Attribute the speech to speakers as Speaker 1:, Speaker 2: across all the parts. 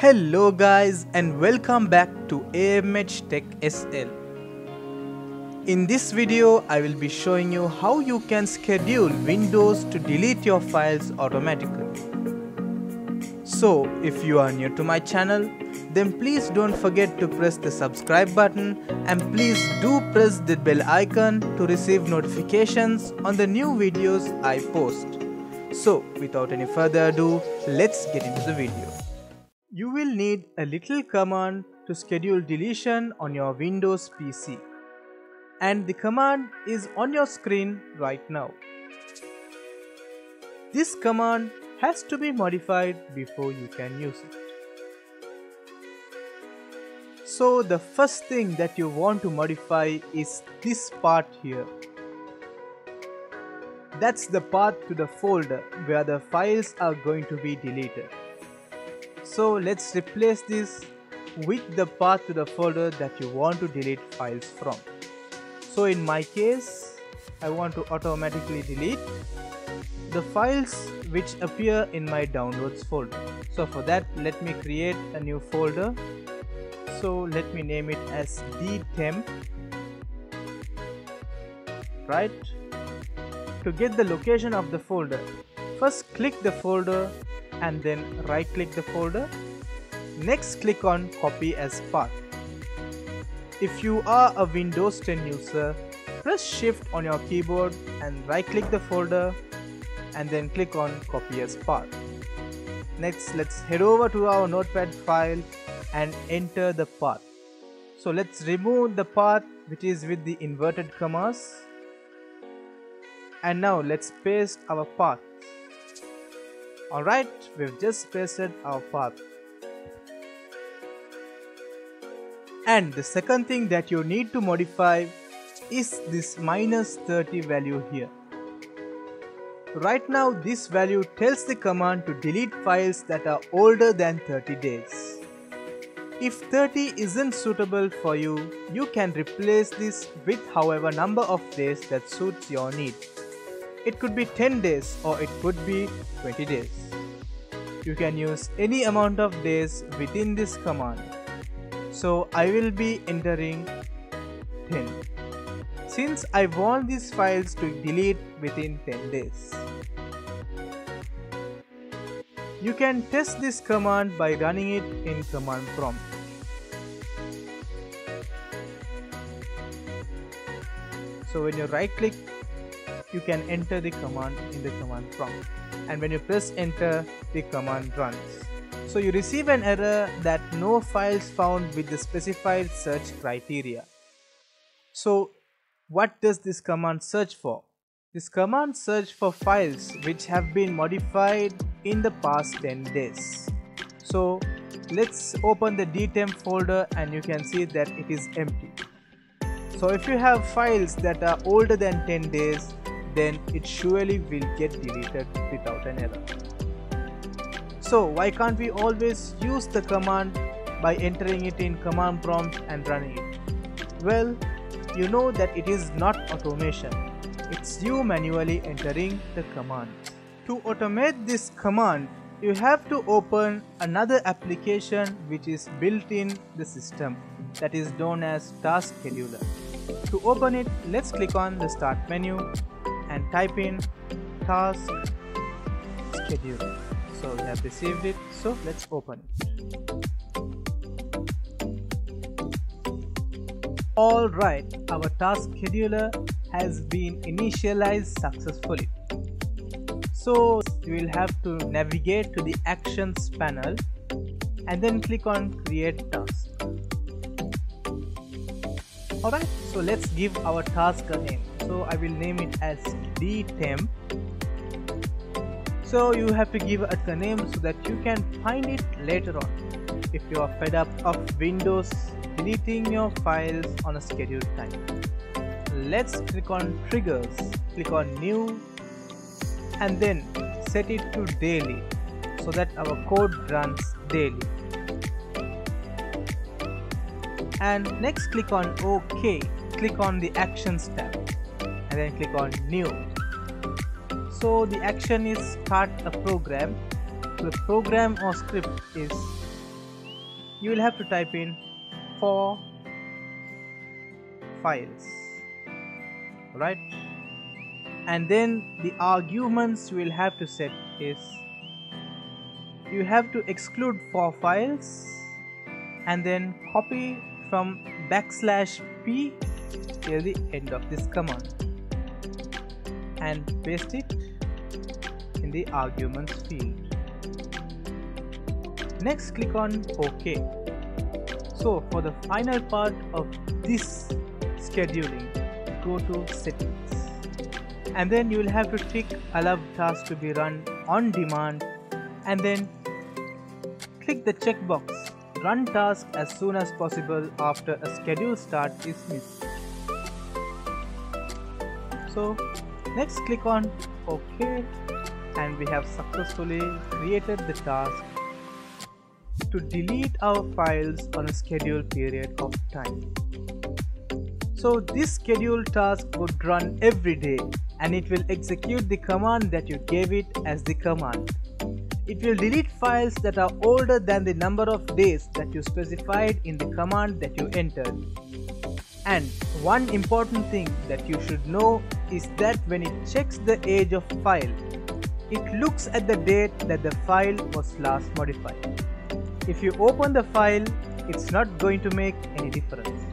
Speaker 1: Hello guys and welcome back to AMH Tech SL. In this video I will be showing you how you can schedule Windows to delete your files automatically. So if you are new to my channel then please don't forget to press the subscribe button and please do press the bell icon to receive notifications on the new videos I post. So without any further ado let's get into the video. You will need a little command to schedule deletion on your Windows PC. And the command is on your screen right now. This command has to be modified before you can use it. So the first thing that you want to modify is this part here. That's the path to the folder where the files are going to be deleted. So let's replace this with the path to the folder that you want to delete files from. So in my case, I want to automatically delete the files which appear in my downloads folder. So for that, let me create a new folder. So let me name it as dtemp. Right? To get the location of the folder, first click the folder and then right click the folder. Next click on copy as path. If you are a Windows 10 user, press shift on your keyboard and right click the folder and then click on copy as path. Next let's head over to our notepad file and enter the path. So let's remove the path which is with the inverted commas and now let's paste our path Alright, we've just pasted our path. And the second thing that you need to modify is this minus 30 value here. Right now this value tells the command to delete files that are older than 30 days. If 30 isn't suitable for you, you can replace this with however number of days that suits your need. It could be 10 days or it could be 20 days. You can use any amount of days within this command. So I will be entering 10 since I want these files to delete within 10 days. You can test this command by running it in command prompt. So when you right click you can enter the command in the command prompt and when you press enter the command runs. So you receive an error that no files found with the specified search criteria. So what does this command search for? This command search for files which have been modified in the past 10 days. So let's open the dtemp folder and you can see that it is empty. So if you have files that are older than 10 days then it surely will get deleted without an error. So why can't we always use the command by entering it in command prompt and running it? Well, you know that it is not automation. It's you manually entering the command. To automate this command, you have to open another application which is built in the system that is known as Task Scheduler. To open it, let's click on the start menu and type in task schedule. So we have received it. So let's open it. All right our task scheduler has been initialized successfully. So you will have to navigate to the actions panel and then click on create task alright so let's give our task a name. So I will name it as dtemp so you have to give it a name so that you can find it later on. If you are fed up of Windows deleting your files on a scheduled time. Let's click on triggers click on new and then set it to daily so that our code runs daily and next click on ok. Click on the actions tab and then click on new. So the action is start a program. The program or script is you will have to type in for files. Right and then the arguments you will have to set is you have to exclude for files and then copy from backslash p till the end of this command. And paste it in the arguments field. Next click on ok. So for the final part of this scheduling go to settings. And then you will have to tick allow task to be run on demand. And then click the checkbox run task as soon as possible after a scheduled start is missed so next click on ok and we have successfully created the task to delete our files on a scheduled period of time. So this scheduled task would run every day and it will execute the command that you gave it as the command. It will delete files that are older than the number of days that you specified in the command that you entered. And one important thing that you should know is that when it checks the age of file, it looks at the date that the file was last modified. If you open the file, it's not going to make any difference.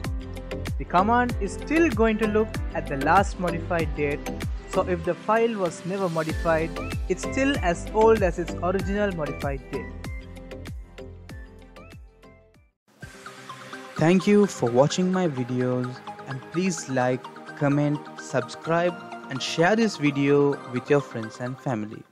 Speaker 1: The command is still going to look at the last modified date, so if the file was never modified, it's still as old as its original modified date.
Speaker 2: Thank you for watching my videos and please like, comment, subscribe and share this video with your friends and family.